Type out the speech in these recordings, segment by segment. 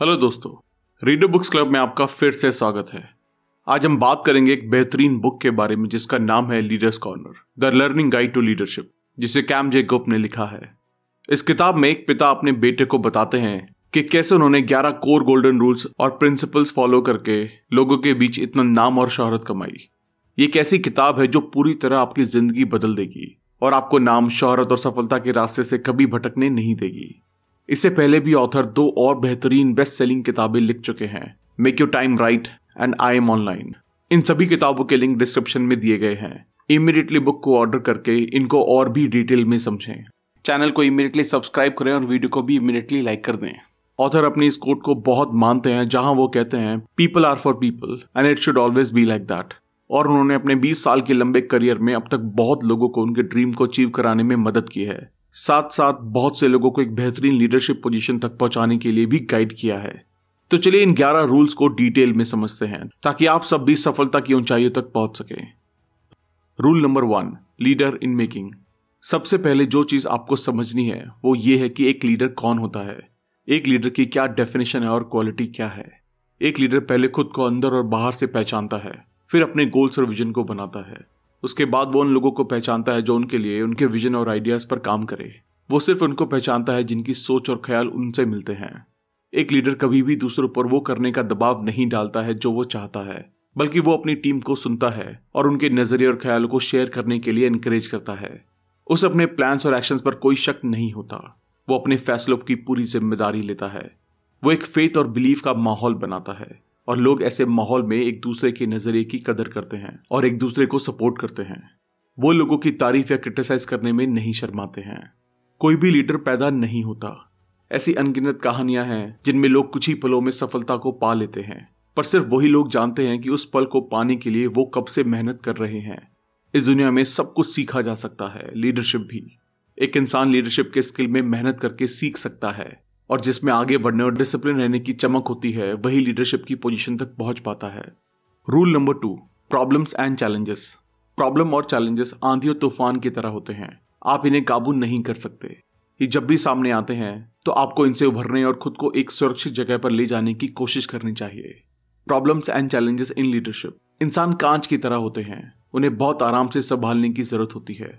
Hello दोस्तों redo books club में आपका फिर से स्वागत है। आज हम बात करेंगे एक बेहतरीन बुक के बारे में जिसका नाम है leaders corner the learning guide to leadership जिसे कैम जे गुप ने लिखा है। इस किताब में एक पिता अपने बेटे को बताते हैं कि कैसे उन्होंने 11 कोर गोल्डन रूल्स और प्रिंसिपल्स फॉलो करके लोगों के बीच इतना नाम और शोहरत कमाई। ये एक ऐसी किताब है जो पूरी तरह आपकी ज़िंदगी बदल देगी और आपको नाम, शोहरत और सफलता के रास्ते से कभी भटकने नहीं देगी। इससे पहले भी ऑथर दो और बेहतरीन बेस्ट सेलिंग किताबें लिख चुके हैं। Make your time right and I am online इन सभी किताबों के लिंक डिस्क्रिप्शन में दिए गए हैं। इमीडिएटली बुक को ऑर्डर करके इनको और भी डिटेल में समझें। चैनल को इमीडिएटली सब्सक्राइब करें और वीडियो को भी इमीडिएटली लाइक कर दें। ऑथर अपनी इस कोट को बहुत मानते हैं, जहाँ वो कहते हैं people are for people and it should always be like that और उन्होंने अपने 20 साल के लंबे करियर में अब तक बहुत लोगों को उनके ड्रीम को अचीव कराने में मदद की है। साथ साथ बहुत से लोगों को एक बेहतरीन लीडरशिप पोजीशन तक पहुँचाने के लिए भी गाइड किया है। तो चलिए इन 11 रूल्स को डिटेल में समझते हैं, ताकि आप सब भी सफलता की ऊंचाइयों तक पहुँच सके। Rule number one leader in making सबसे पहले जो चीज़ आपको समझनी है, वो ये है कि एक लीडर कौन होता है। एक लीडर की क्या डेफिनेशन है और क्वालिटी क्या है? एक लीडर पहले खुद को अंदर और बाहर से पहचानता है, फिर अपने गोल्स और विजन को बनाता है। उसके बाद वो उन लोगों को पहचानता है जो उनके लिए, उनके विजन और आइडियाज़ पर काम करे। वो सिर्फ़ उनको पहचानता है जिनकी सोच और ख्याल उनसे मिलते हैं। एक लीडर कभी भी दूसरों पर वो करने का दबाव नहीं डालता है जो वो चाहता है, बल्कि वो अपनी टीम को सुनता है और उनके नज़रिए और ख्यालों को शेयर करने के लिए इनकरेज करता है। उसे अपने प्लान्स और एक्शंस पर कोई शक नहीं होता। वो अपने फैसलों की पूरी ज़िम्मेदारी लेता है। वो एक फेथ और बिलीफ का माहौल बनाता है। और लोग ऐसे माहौल में एक दूसरे के नज़रिए की कदर करते हैं और एक दूसरे को सपोर्ट करते हैं। वो लोगों की तारीफ़ या क्रिटिसाइज करने में नहीं शर्माते हैं। कोई भी लीडर पैदा नहीं होता। ऐसी अनगिनत कहानियाँ हैं, जिनमें लोग कुछ ही पलों में सफलता को पा लेते हैं। पर सिर्फ़ वही लोग जानते हैं कि उस पल को पाने के लिए वो कब से मेहनत कर रहे हैं। इस दुनिया में सब कुछ सीखा जा सकता है, लीडरशिप भी। एक इंसान लीडरशिप के स्किल में मेहनत करके सीख सकता है। और जिसमें आगे बढ़ने और डिसिप्लिन रहने की चमक होती है, वही लीडरशिप की पोजीशन तक पहुँच पाता है। Rule number two problems and challenges problem और चैलेंजेस आंधी और तूफ़ान की तरह होते हैं। आप इन्हें काबू नहीं कर सकते। ये जब भी सामने आते हैं तो आपको इनसे उभरने और खुद को एक सुरक्षित जगह पर ले जाने की कोशिश करनी चाहिए। Problems and challenges in leadership इंसान कांच की तरह होते हैं। उन्हें बहुत आराम से संभालने की ज़रूरत होती है।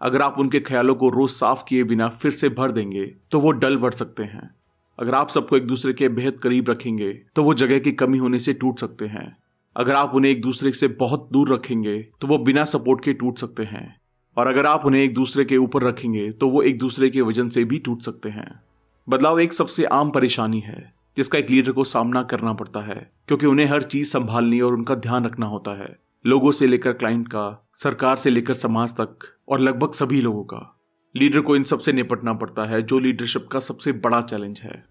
अगर आप उनके ख्यालों को रोज साफ़ किए बिना फिर से भर देंगे तो वो डल बढ़ सकते हैं। अगर आप सबको एक दूसरे के बेहद करीब रखेंगे तो वो जगह की कमी होने से टूट सकते हैं। अगर आप उन्हें एक दूसरे से बहुत दूर रखेंगे तो वो बिना सपोर्ट के टूट सकते हैं। और अगर आप उन्हें एक दूसरे के ऊपर रखेंगे तो वो एक दूसरे के वज़न से भी टूट सकते हैं। बदलाव एक सबसे आम परेशानी है, जिसका एक लीडर को सामना करना पड़ता है, क्योंकि उन्हें हर चीज़ संभालनी और उनका ध्यान रखना होता है। लोगों से लेकर क्लाइंट का, सरकार से लेकर समाज तक और लगभग सभी लोगों का। लीडर को इन सबसे निपटना पड़ता है, जो लीडरशिप का सबसे बड़ा चैलेंज है।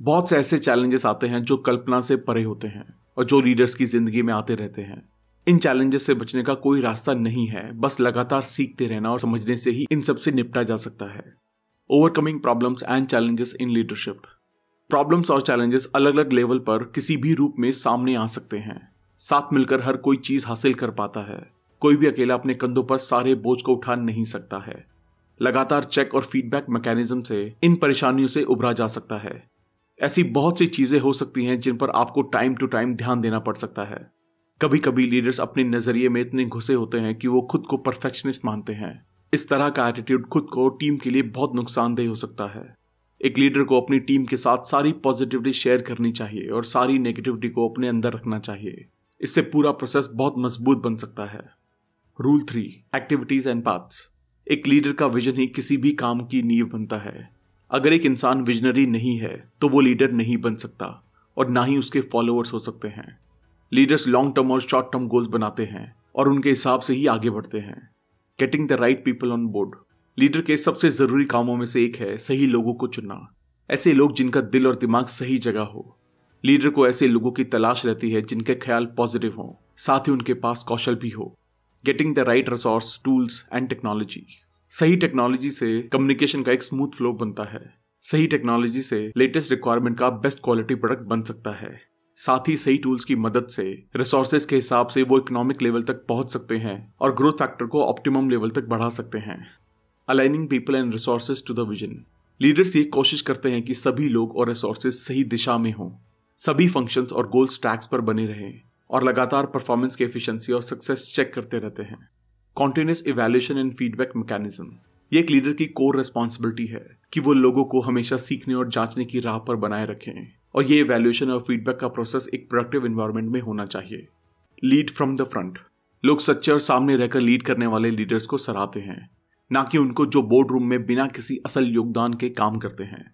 बहुत से ऐसे चैलेंजेस आते हैं, जो कल्पना से परे होते हैं और जो लीडर्स की ज़िंदगी में आते रहते हैं। इन चैलेंजेस से बचने का कोई रास्ता नहीं है, बस लगातार सीखते रहना और समझने से ही इन सबसे निपटा जा सकता है। Overcoming problems and challenges in leadership problems और चैलेंजेस अलग अलग लेवल पर किसी भी रूप में सामने आ सकते हैं। साथ मिलकर हर कोई चीज़ हासिल कर पाता है। कोई भी अकेला अपने कंधों पर सारे बोझ को उठा नहीं सकता है। लगातार चेक और फीडबैक मैकेनिज्म से इन परेशानियों से उभरा जा सकता है। ऐसी बहुत सी चीज़ें हो सकती हैं जिन पर आपको टाइम टू टाइम ध्यान देना पड़ सकता है। कभी कभी लीडर्स अपने नज़रिए में इतने घुसे होते हैं कि वो खुद को परफेक्शनिस्ट मानते हैं। इस तरह का एटीट्यूड खुद को टीम के लिए बहुत नुकसानदेह हो सकता है। एक लीडर को अपनी टीम के साथ सारी पॉजिटिविटी शेयर करनी चाहिए और सारी नेगेटिविटी को अपने अंदर रखना चाहिए। इससे पूरा प्रोसेस बहुत मज़बूत बन सकता है। Rule three activities and paths एक लीडर का विजन ही किसी भी काम की नींव बनता है। अगर एक इंसान विजनरी नहीं है तो वो लीडर नहीं बन सकता और ना ही उसके फॉलोअर्स हो सकते हैं। लीडर्स लॉन्ग टर्म और शॉर्ट टर्म गोल्स बनाते हैं और उनके हिसाब से ही आगे बढ़ते हैं। Getting the right people on board leader के सबसे ज़रूरी कामों में से एक है सही लोगों को चुनना। ऐसे लोग जिनका दिल और दिमाग सही जगह हो। लीडर को ऐसे लोगों की तलाश रहती है जिनके ख्याल पॉजिटिव हों। साथ ही उनके पास कौशल भी हो। Getting the right resource tools and technology सही टेक्नोलॉजी से कम्युनिकेशन का एक स्मूथ फ्लो बनता है। सही टेक्नोलॉजी से लेटेस्ट रिक्वायरमेंट का बेस्ट क्वालिटी प्रोडक्ट बन सकता है। साथ ही सही टूल्स की मदद से रिसोर्सेज के हिसाब से वो इकोनॉमिक लेवल तक पहुँच सकते हैं और ग्रोथ फैक्टर को ऑप्टिमम लेवल तक बढ़ा सकते हैं। Aligning people and resources to the vision leaders ये कोशिश करते हैं कि सभी लोग और रिसोर्सेज सही दिशा में हों। सभी फ़ंक्शंस और गोल्स ट्रैक्स पर बने रहें और लगातार परफॉर्मेंस की एफिशिएंसी और सक्सेस चेक करते रहते हैं। Continuous evaluation and feedback mechanism ये एक लीडर की कोर रिस्पॉन्सिबिलिटी है कि वो लोगों को हमेशा सीखने और जांचने की राह पर बनाए रखें और ये इवेल्यूशन और फीडबैक का प्रोसेस एक प्रोडक्टिव इन्वायरमेंट में होना चाहिए। लीड फ्रॉम द फ्रंट लोग सच्चे और सामने रहकर लीड करने वाले लीडर्स को सराहते हैं, ना कि उनको जो बोर्ड रूम में बिना किसी असल योगदान के काम करते हैं।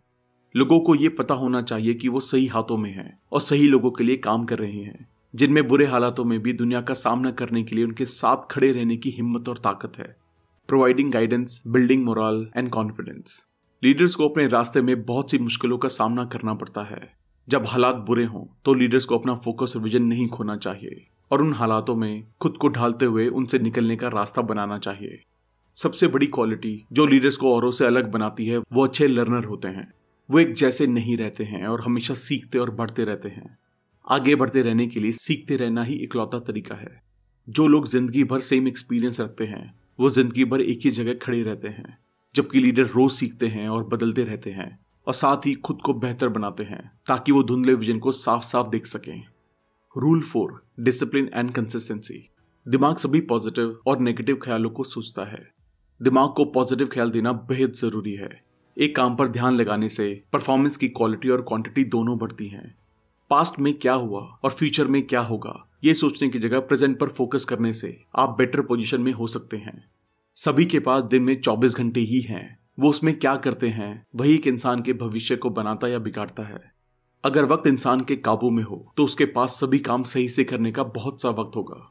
लोगों को ये पता होना चाहिए कि वो सही हाथों में हैं और सही लोगों के लिए काम कर रहे हैं, जिनमें बुरे हालातों में भी दुनिया का सामना करने के लिए उनके साथ खड़े रहने की हिम्मत और ताकत है। Providing guidance building morale and confidence leaders को अपने रास्ते में बहुत सी मुश्किलों का सामना करना पड़ता है। जब हालात बुरे हों तो लीडर्स को अपना फोकस और विजन नहीं खोना चाहिए और उन हालातों में खुद को ढालते हुए उनसे निकलने का रास्ता बनाना चाहिए। सबसे बड़ी क्वालिटी जो लीडर्स को औरों से अलग बनाती है, वो अच्छे लर्नर होते हैं। वो एक जैसे नहीं रहते हैं और हमेशा सीखते और बढ़ते रहते हैं। आगे बढ़ते रहने के लिए सीखते रहना ही इकलौता तरीका है। जो लोग ज़िंदगी भर सेम एक्सपीरियंस रखते हैं, वो ज़िंदगी भर एक ही जगह खड़े रहते हैं, जबकि लीडर रोज सीखते हैं और बदलते रहते हैं और साथ ही खुद को बेहतर बनाते हैं, ताकि वो धुंधले विजन को साफ़ साफ़ देख सकें। Rule four discipline and consistency दिमाग सभी पॉजिटिव और नेगेटिव ख्यालों को सोचता है। दिमाग को पॉजिटिव ख्याल देना बेहद ज़रूरी है। एक काम पर ध्यान लगाने से परफॉर्मेंस की क्वालिटी और क्वांटिटी दोनों बढ़ती हैं। पास्ट में क्या हुआ और फ्यूचर में क्या होगा, ये सोचने की जगह प्रेजेंट पर फोकस करने से आप बेटर पोजीशन में हो सकते हैं। सभी के पास दिन में 24 घंटे ही हैं। वो उसमें क्या करते हैं, वही एक इंसान के भविष्य को बनाता या बिगाड़ता है। अगर वक्त इंसान के काबू में हो तो उसके पास सभी काम सही से करने का बहुत सा वक्त होगा।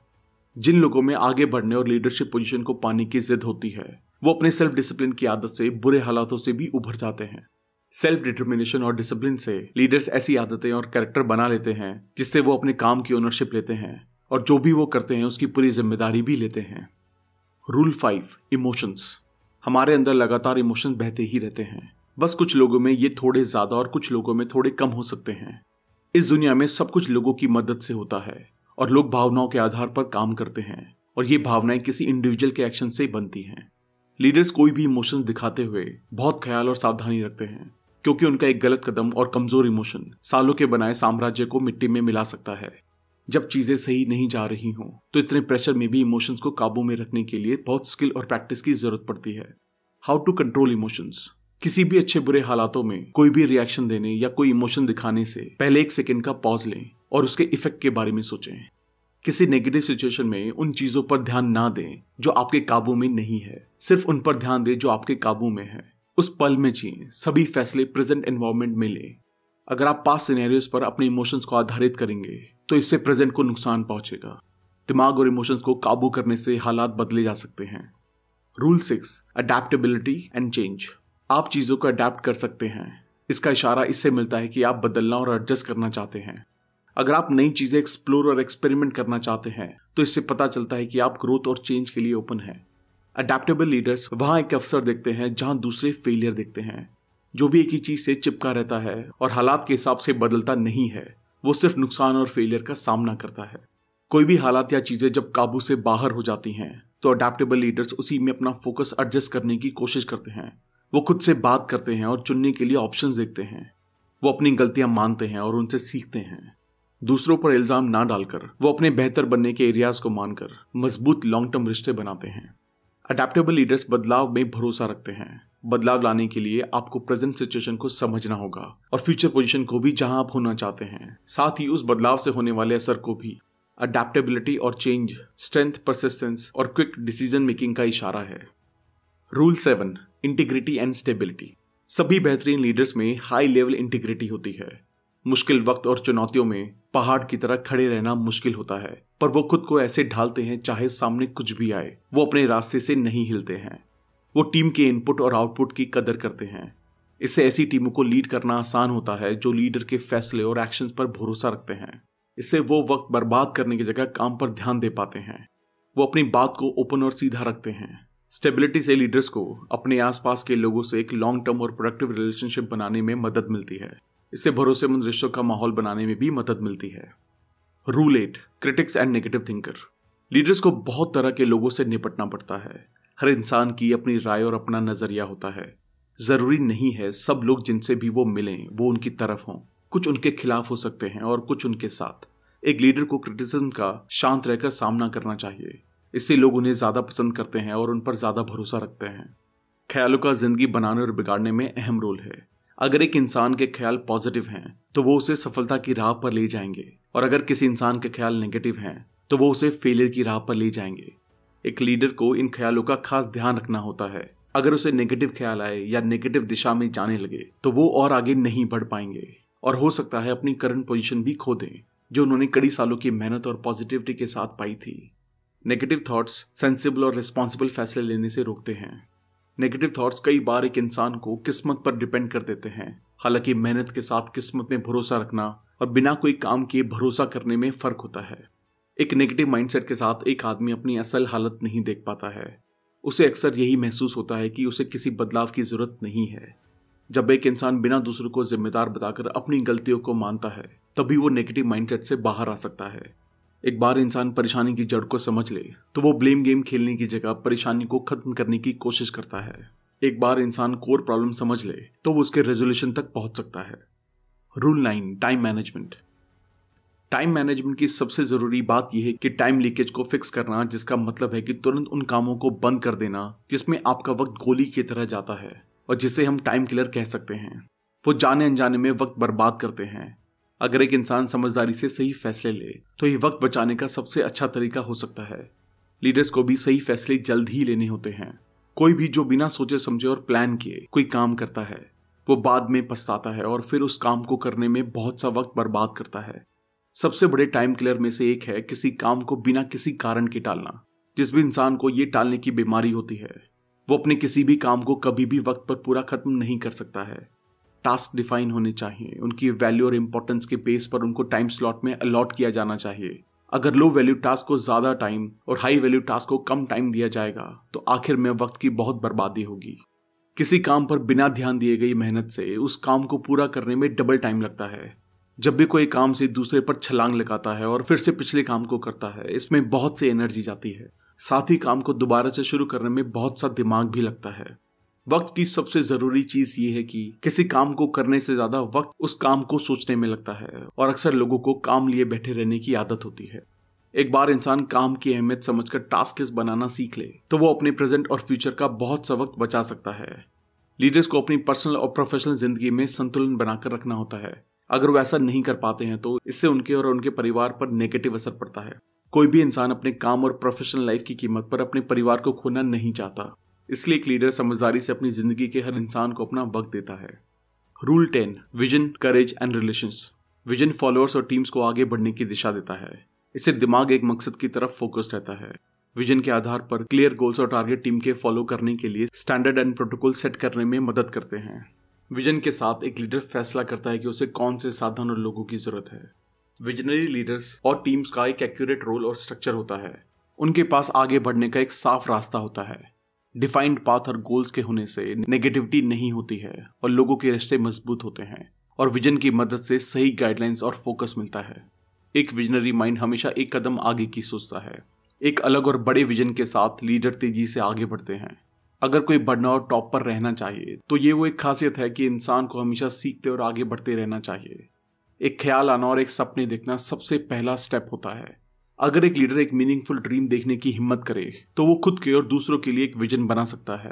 जिन लोगों में आगे बढ़ने और लीडरशिप पोजीशन को पाने की जिद होती है वो अपने सेल्फ डिसिप्लिन की आदत से, बुरे हालातों से भी उभर जाते हैं। सेल्फ डिटर्मिनेशन और डिसिप्लिन से लीडर्स ऐसी आदतें और कैरेक्टर बना लेते हैं, जिससे वो अपने काम की ओनरशिप लेते हैं और जो भी वो करते हैं, उसकी पूरी ज़िम्मेदारी भी लेते हैं। रूल फाइव इमोशंस हमारे अंदर लगातार इमोशंस बहते ही रहते हैं। बस कुछ लोगों में ये थोड़े ज़्यादा और कुछ लोगों में थोड़े कम हो सकते हैं। इस दुनिया में सब कुछ लोगों की मदद से होता है और लोग भावनाओं के आधार पर काम करते हैं और ये भावनाएँ किसी इंडिविजुअल के एक्शन से बनती हैं। लीडर्स कोई भी इमोशन दिखाते हुए बहुत ख्याल और सावधानी रखते हैं, क्योंकि उनका एक गलत कदम और कमज़ोर इमोशन सालों के बनाए साम्राज्य को मिट्टी में मिला सकता है। जब चीज़ें सही नहीं जा रही हों तो इतने प्रेशर में भी इमोशंस को काबू में रखने के लिए बहुत स्किल और प्रैक्टिस की ज़रूरत पड़ती है। हाउ टू कंट्रोल इमोशंस किसी भी अच्छे बुरे हालातों में कोई भी रिएक्शन देने या कोई इमोशन दिखाने से पहले एक सेकेंड का पॉज लें और उसके इफ़ेक्ट के बारे में सोचें। किसी नेगेटिव सिचुएशन में उन चीज़ों पर ध्यान ना दें जो आपके काबू में नहीं है। सिर्फ़ उन पर ध्यान दें जो आपके काबू में है। उस पल में जिए, सभी फैसले प्रेजेंट एनवायरमेंट में लें। अगर आप पास सिनेरियोस पर अपने इमोशंस को आधारित करेंगे तो इससे प्रेजेंट को नुकसान पहुंचेगा। दिमाग और इमोशंस को काबू करने से हालात बदले जा सकते हैं। Rule six adaptability and change आप चीज़ों को अडेप्ट कर सकते हैं। इसका इशारा इससे मिलता है कि आप बदलना और एडजस्ट करना चाहते हैं। अगर आप नई चीज़ें एक्सप्लोर और एक्सपेरिमेंट करना चाहते हैं तो इससे पता चलता है कि आप ग्रोथ और चेंज के लिए ओपन है। अडेप्टेबल लीडर्स वहाँ एक अवसर देखते हैं जहाँ दूसरे फेलियर देखते हैं। जो भी एक ही चीज़ से चिपका रहता है और हालात के हिसाब से बदलता नहीं है, वो सिर्फ़ नुकसान और फेलियर का सामना करता है। कोई भी हालात या चीज़ें जब काबू से बाहर हो जाती हैं तो अडेप्टेबल लीडर्स उसी में अपना फोकस एडजस्ट करने की कोशिश करते हैं। वो खुद से बात करते हैं और चुनने के लिए ऑप्शंस देखते हैं। वो अपनी गलतियाँ मानते हैं और उनसे सीखते हैं। दूसरों पर इल्ज़ाम ना डालकर, वो अपने बेहतर बनने के एरियाज़ को मानकर मज़बूत लॉन्ग टर्म रिश्ते बनाते हैं। अडेप्टेबल लीडर्स बदलाव में भरोसा रखते हैं। बदलाव लाने के लिए आपको प्रेजेंट सिचुएशन को समझना होगा और फ्यूचर पोजीशन को भी जहाँ आप होना चाहते हैं। साथ ही उस बदलाव से होने वाले असर को भी। अडेप्टेबिलिटी और चेंज स्ट्रेंथ परसिस्टेंस और क्विक डिसीज़न मेकिंग का इशारा है। Rule seven integrity and stability सभी बेहतरीन लीडर्स में हाई लेवल इंटीग्रिटी होती है। मुश्किल वक्त और चुनौतियों में पहाड़ की तरह खड़े रहना मुश्किल होता है। पर वो खुद को ऐसे ढालते हैं चाहे सामने कुछ भी आए। वो अपने रास्ते से नहीं हिलते हैं। वो टीम के इनपुट और आउटपुट की कदर करते हैं। इससे ऐसी टीमों को लीड करना आसान होता है जो लीडर के फैसले और एक्शन पर भरोसा रखते हैं। इससे वो वक्त बर्बाद करने की जगह काम पर ध्यान दे पाते हैं। वो अपनी बात को ओपन और सीधा रखते हैं। स्टेबिलिटी से लीडर्स को अपने आसपास के लोगों से एक लॉन्ग टर्म और प्रोडक्टिव रिलेशनशिप बनाने में मदद मिलती है। इससे भरोसेमंद रिश्तों का माहौल बनाने में भी मदद मिलती है। Rule eight critics and negative thinker leaders को बहुत तरह के लोगों से निपटना पड़ता है। हर इंसान की अपनी राय और अपना नज़रिया होता है। ज़रूरी नहीं है सब लोग जिनसे भी वो मिलें, वो उनकी तरफ़ हों। कुछ उनके खिलाफ हो सकते हैं और कुछ उनके साथ। एक लीडर को क्रिटिसिज्म का शांत रहकर सामना करना चाहिए। इससे लोग उन्हें ज़्यादा पसंद करते हैं और उन पर ज़्यादा भरोसा रखते हैं। ख्यालों का ज़िंदगी बनाने और बिगाड़ने में अहम रोल है। अगर एक इंसान के ख्याल पॉजिटिव हैं तो वो उसे सफलता की राह पर ले जाएँगे। और अगर किसी इंसान के ख्याल नेगेटिव हैं तो वो उसे फेलियर की राह पर ले जाएँगे। एक लीडर को इन ख्यालों का खास ध्यान रखना होता है। अगर उसे नेगेटिव ख्याल आए या नेगेटिव दिशा में जाने लगे तो वो और आगे नहीं बढ़ पाएँगे। और हो सकता है अपनी करंट पोजीशन भी खो दें, जो उन्होंने कड़ी सालों की मेहनत और पॉजिटिविटी के साथ पाई थी। नेगेटिव थॉट्स सेंसिबल और रिस्पॉन्सिबल फैसले लेने से रोकते हैं। नेगेटिव थॉट्स कई बार एक इंसान को किस्मत पर डिपेंड कर देते हैं। हालाँकि मेहनत के साथ किस्मत में भरोसा रखना और बिना कोई काम किए भरोसा करने में फ़र्क होता है। एक नेगेटिव माइंडसेट के साथ एक आदमी अपनी असल हालत नहीं देख पाता है। उसे अक्सर यही महसूस होता है कि उसे किसी बदलाव की ज़रूरत नहीं है। जब एक इंसान बिना दूसरों को जिम्मेदार बताकर अपनी गलतियों को मानता है, तभी वो नेगेटिव माइंडसेट से बाहर आ सकता है। एक बार इंसान परेशानी की जड़ को समझ ले तो वो ब्लेम गेम खेलने की जगह परेशानी को खत्म करने की कोशिश करता है। एक बार इंसान कोर प्रॉब्लम समझ ले तो वो उसके रेजोल्यूशन तक पहुँच सकता है। Rule nine time management time management की सबसे ज़रूरी बात यह है कि टाइम लीकेज को फिक्स करना, जिसका मतलब है कि तुरंत उन कामों को बंद कर देना, जिसमें आपका वक्त गोली की तरह जाता है, और जिसे हम टाइम किलर कह सकते हैं। वो जाने अनजाने में वक्त बर्बाद करते हैं। अगर एक इंसान समझदारी से सही फैसले ले तो ये वक्त बचाने का सबसे अच्छा तरीका हो सकता है। लीडर्स को भी सही फैसले जल्द ही लेने होते हैं। कोई भी जो बिना सोचे समझे और प्लान किए कोई काम करता है, वो बाद में पछताता है और फिर उस काम को करने में बहुत सा वक्त बर्बाद करता है। सबसे बड़े टाइम किलर में से एक है किसी काम को बिना किसी कारण के टालना। जिस भी इंसान को ये टालने की बीमारी होती है, वो अपने किसी भी काम को कभी भी वक्त पर पूरा खत्म नहीं कर सकता है। टास्क डिफाइन होने चाहिए, उनकी वैल्यू और इंपॉर्टेंस के बेस पर उनको टाइम स्लॉट में अलॉट किया जाना चाहिए। अगर लो वैल्यू टास्क को ज़्यादा टाइम और हाई वैल्यू टास्क को कम टाइम दिया जाएगा तो आखिर में वक्त की बहुत बर्बादी होगी। किसी काम पर बिना ध्यान दिए गई मेहनत से उस काम को पूरा करने में डबल टाइम लगता है। जब भी कोई काम से दूसरे पर छलांग लगाता है और फिर से पिछले काम को करता है, इसमें बहुत सी एनर्जी जाती है। साथ ही काम को दोबारा से शुरू करने में बहुत सा दिमाग भी लगता है। वक्त की सबसे ज़रूरी चीज़ ये है कि किसी काम को करने से ज़्यादा वक्त उस काम को सोचने में लगता है और अक्सर लोगों को काम लिए बैठे रहने की आदत होती है। एक बार इंसान काम की अहमियत समझकर टास्क लिस्ट बनाना सीख ले तो वो अपने प्रेजेंट और फ्यूचर का बहुत सा वक्त बचा सकता है। लीडर्स को अपनी पर्सनल और प्रोफेशनल ज़िंदगी में संतुलन बनाकर रखना होता है। अगर वो ऐसा नहीं कर पाते हैं तो इससे उनके और उनके परिवार पर नेगेटिव असर पड़ता है। कोई भी इंसान अपने काम और प्रोफेशनल लाइफ की कीमत पर अपने परिवार को खोना नहीं चाहता। इसलिए एक लीडर समझदारी से अपनी ज़िंदगी के हर इंसान को अपना वक्त देता है। Rule ten vision courage and relation vision followers और टीम्स को आगे बढ़ने की दिशा देता है। इससे दिमाग एक मकसद की तरफ़ फोकस रहता है। विजन के आधार पर क्लियर गोल्स और टारगेट टीम के फॉलो करने के लिए स्टैंडर्ड एंड प्रोटोकॉल सेट करने में मदद करते हैं। विजन के साथ एक लीडर फैसला करता है कि उसे कौन से साधन और लोगों की ज़रूरत है। विजनरी लीडर्स और टीम्स का एक एक्यूरेट रोल और स्ट्रक्चर होता है। उनके पास आगे बढ़ने का एक साफ़ रास्ता होता है। डिफाइंड पाथ और गोल्स के होने से नेगेटिविटी नहीं होती है और लोगों के रिश्ते मज़बूत होते हैं और विजन की मदद से सही गाइडलाइंस और फोकस मिलता है। एक विजनरी माइंड हमेशा एक कदम आगे की सोचता है। एक अलग और बड़े विजन के साथ लीडर तेज़ी से आगे बढ़ते हैं। अगर कोई बढ़ना और टॉप पर रहना चाहिए तो ये वो एक खासियत है कि इंसान को हमेशा सीखते और आगे बढ़ते रहना चाहिए। एक ख्याल आना और एक सपने देखना सबसे पहला स्टेप होता है। अगर एक लीडर एक मीनिंगफुल ड्रीम देखने की हिम्मत करे तो वो खुद के और दूसरों के लिए एक विजन बना सकता है।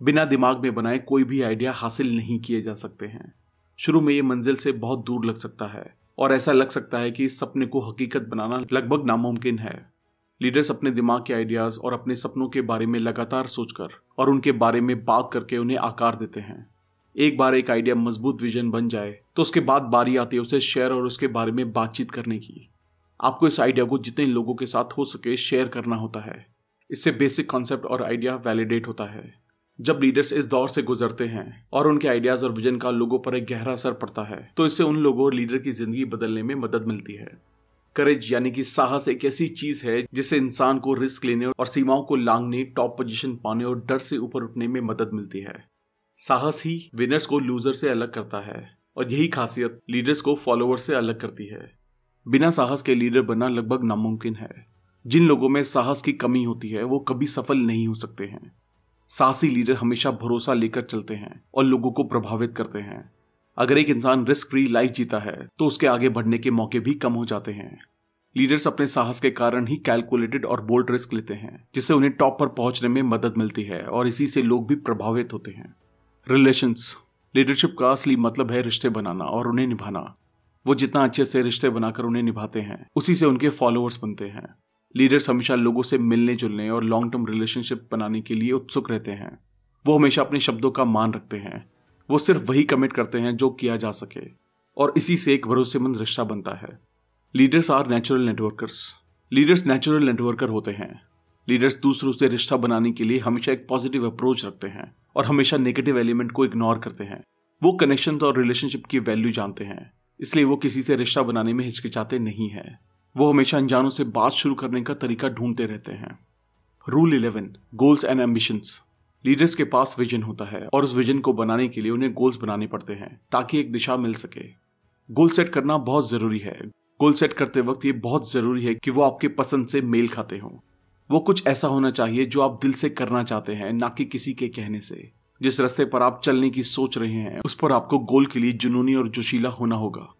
बिना दिमाग में बनाए कोई भी आइडिया हासिल नहीं किए जा सकते हैं। शुरू में ये मंजिल से बहुत दूर लग सकता है, और ऐसा लग सकता है कि इस सपने को हकीकत बनाना लगभग नामुमकिन है। लीडर्स अपने दिमाग के आइडियाज़ और अपने सपनों के बारे में लगातार सोचकर और उनके बारे में बात करके उन्हें आकार देते हैं। एक बार एक आइडिया मज़बूत विजन बन जाए तो उसके बाद बारी आती है उसे शेयर और उसके बारे में बातचीत करने की। आपको इस आइडिया को जितने लोगों के साथ हो सके शेयर करना होता है। इससे बेसिक कॉन्सेप्ट और आइडिया वैलिडेट होता है। जब लीडर्स इस दौर से गुजरते हैं और उनके आइडियाज़ और विजन का लोगों पर एक गहरा असर पड़ता है तो इससे उन लोगों और लीडर की ज़िंदगी बदलने में मदद मिलती है। करेज यानी कि साहस एक ऐसी चीज़ है जिससे इंसान को रिस्क लेने और सीमाओं को लांगने टॉप पोजीशन पाने और डर से ऊपर उठने में मदद मिलती है। साहस ही विनर्स को लूजर से अलग करता है और यही खासियत लीडर्स को फॉलोअर से अलग करती है। बिना साहस के लीडर बनना लगभग नामुमकिन है। जिन लोगों में साहस की कमी होती है, वो कभी सफल नहीं हो सकते हैं। साहसी लीडर हमेशा भरोसा लेकर चलते हैं और लोगों को प्रभावित करते हैं। अगर एक इंसान रिस्क फ्री लाइफ जीता है तो उसके आगे बढ़ने के मौके भी कम हो जाते हैं। लीडर्स अपने साहस के कारण ही कैलकुलेटेड और बोल्ड रिस्क लेते हैं, जिससे उन्हें टॉप पर पहुँचने में मदद मिलती है और इसी से लोग भी प्रभावित होते हैं। रिलेशंस लीडरशिप का असली मतलब है रिश्ते बनाना और उन्हें निभाना। वो जितना अच्छे से रिश्ते बनाकर उन्हें निभाते हैं, उसी से उनके फॉलोअर्स बनते हैं। लीडर्स हमेशा लोगों से मिलने जुलने और लॉन्ग टर्म रिलेशनशिप बनाने के लिए उत्सुक रहते हैं। वो हमेशा अपने शब्दों का मान रखते हैं। वो सिर्फ़ वही कमिट करते हैं जो किया जा सके। और इसी से एक भरोसेमंद रिश्ता बनता है। Leaders are natural networkers leaders natural networker होते हैं। लीडर्स दूसरों से रिश्ता बनाने के लिए हमेशा एक पॉजिटिव अप्रोच रखते हैं और हमेशा नेगेटिव एलिमेंट को इग्नोर करते हैं। वो कनेक्शन और रिलेशनशिप की वैल्यू जानते हैं। इसलिए वो किसी से रिश्ता बनाने में हिचकिचाते नहीं है। वो हमेशा अनजानों से बात शुरू करने का तरीका ढूंढते रहते हैं। Rule eleven goals and ambitions leaders के पास विजन होता है और उस विजन को बनाने के लिए उन्हें गोल्स बनाने पड़ते हैं ताकि एक दिशा मिल सके। गोल सेट करना बहुत ज़रूरी है। गोल सेट करते वक्त ये बहुत ज़रूरी है कि वो आपके पसंद से मेल खाते हों। वो कुछ ऐसा होना चाहिए जो आप दिल से करना चाहते हैं, ना कि किसी के कहने से। जिस रास्ते पर आप चलने की सोच रहे हैं, उस पर आपको गोल के लिए जुनूनी और जोशीला होना होगा।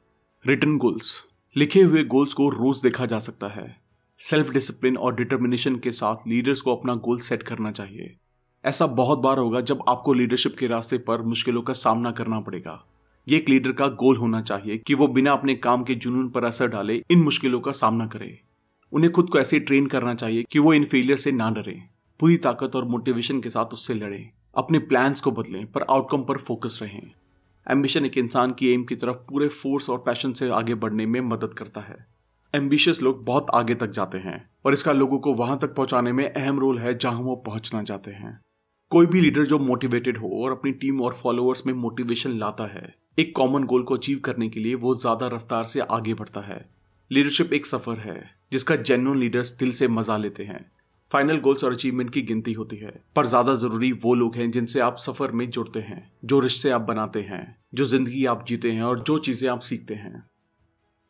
रिटर्न गोल्स लिखे हुए गोल्स को रोज देखा जा सकता है। सेल्फ डिसिप्लिन और डिटर्मिनेशन के साथ लीडर्स को अपना गोल सेट करना चाहिए। ऐसा बहुत बार होगा जब आपको लीडरशिप के रास्ते पर मुश्किलों का सामना करना पड़ेगा। ये एक लीडर का गोल होना चाहिए कि वो बिना अपने काम के जुनून पर असर डाले, इन मुश्किलों का सामना करे। उन्हें खुद को ऐसे ट्रेन करना चाहिए कि वो इन फेलियर से ना डरे। पूरी ताकत और मोटिवेशन के साथ उससे लड़े। अपने प्लान्स को बदलें, पर आउटकम पर फोकस रहें। एम्बिशन एक इंसान की एम की तरफ़ पूरे फोर्स और पैशन से आगे बढ़ने में मदद करता है। एम्बिशियस लोग बहुत आगे तक जाते हैं, और इसका लोगों को वहाँ तक पहुँचाने में अहम रोल है जहाँ वो पहुँचना चाहते हैं। कोई भी लीडर जो मोटिवेटेड हो और अपनी टीम और फॉलोअर्स में मोटिवेशन लाता है, एक कॉमन गोल को अचीव करने के लिए वो ज़्यादा रफ्तार से आगे बढ़ता है। लीडरशिप एक सफ़र है, जिसका जेन्युन लीडर्स दिल से मज़ा लेते हैं। फाइनल गोल्स और अचीवमेंट की गिनती होती है। पर ज़्यादा ज़रूरी वो लोग हैं जिनसे आप सफ़र में जुड़ते हैं, जो रिश्ते आप बनाते हैं, जो ज़िंदगी आप जीते हैं और जो चीज़ें आप सीखते हैं।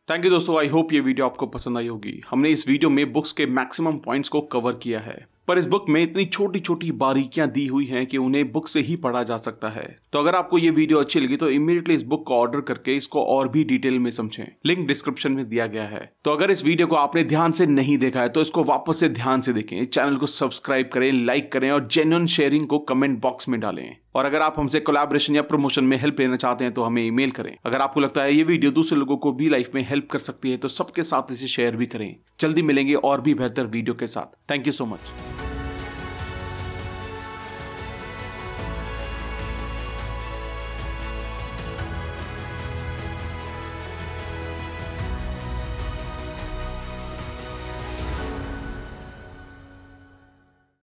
थैंक यू दोस्तों आई होप ये वीडियो आपको पसंद आई होगी। हमने इस वीडियो में बुक्स के मैक्सिमम पॉइंट्स को कवर किया है। पर इस बुक में इतनी छोटी छोटी बारीकियाँ दी हुई हैं कि उन्हें बुक से ही पढ़ा जा सकता है। तो अगर आपको ये वीडियो अच्छी लगी तो इमीडिएटली इस बुक को ऑर्डर करके इसको और भी डिटेल में समझें। लिंक डिस्क्रिप्शन में दिया गया है। तो अगर इस वीडियो को आपने ध्यान से नहीं देखा है तो इसको वापस से ध्यान से देखें। चैनल को सब्सक्राइब करें लाइक करें और जेन्यून शेयरिंग को कमेंट बॉक्स में डालें। और अगर आप हमसे कोलैबोरेशन या प्रमोशन में हेल्प लेना चाहते हैं तो हमें ईमेल करें। अगर आपको लगता है ये वीडियो दूसरे लोगों को भी लाइफ में हेल्प कर सकती है तो सबके साथ इसे शेयर भी करें। जल्दी मिलेंगे और भी बेहतर वीडियो के साथ। Thank you so much